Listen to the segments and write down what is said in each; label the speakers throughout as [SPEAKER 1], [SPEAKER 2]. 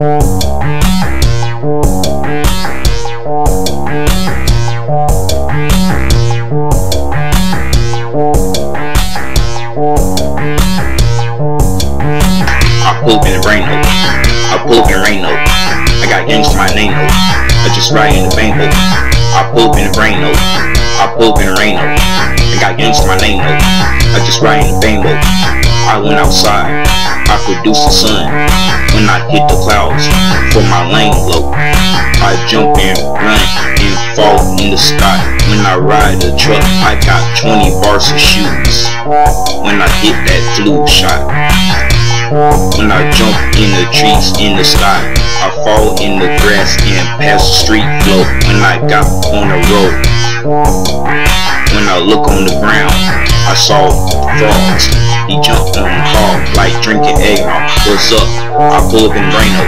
[SPEAKER 1] I poop in the rain though. I poop in rain though. I got gangs to my name though. I just ride in the though. I poop in the rain though. I poop in the rain though. I got gangs to my name though. I just ride in the though. I went outside. I produce the sun. When I hit the clouds for my lane low. I jump and run and fall in the sky. When I ride a truck, I got 20 bars of shoes. When I hit that flu shot. When I jump in the trees in the sky, I fall in the grass and pass the street flow. When I got on the road, when I look on the ground, I saw frogs. He jumped on the car like drinking eggnog. What's up? I pull up in Reno.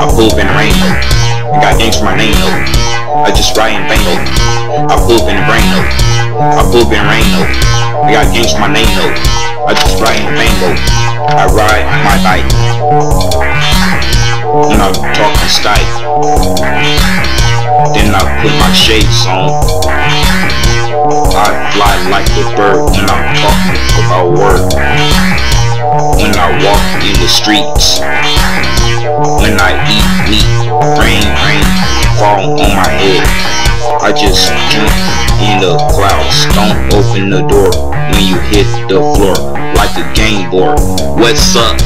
[SPEAKER 1] I pull up in Reno. I got gangs for my name though. I just ride in Bango. I pull up in brain. I pull up in though. I got gangs for my name though. I just ride in Bango. I ride my bike. When I talk to Skype. Then I put my shades on. I fly like a bird when I'm talking about work. When I walk in the streets. When I eat meat. Rain, rain, fall on my head. I just jump in the clouds. Don't open the door when you hit the floor like a game board. What's up?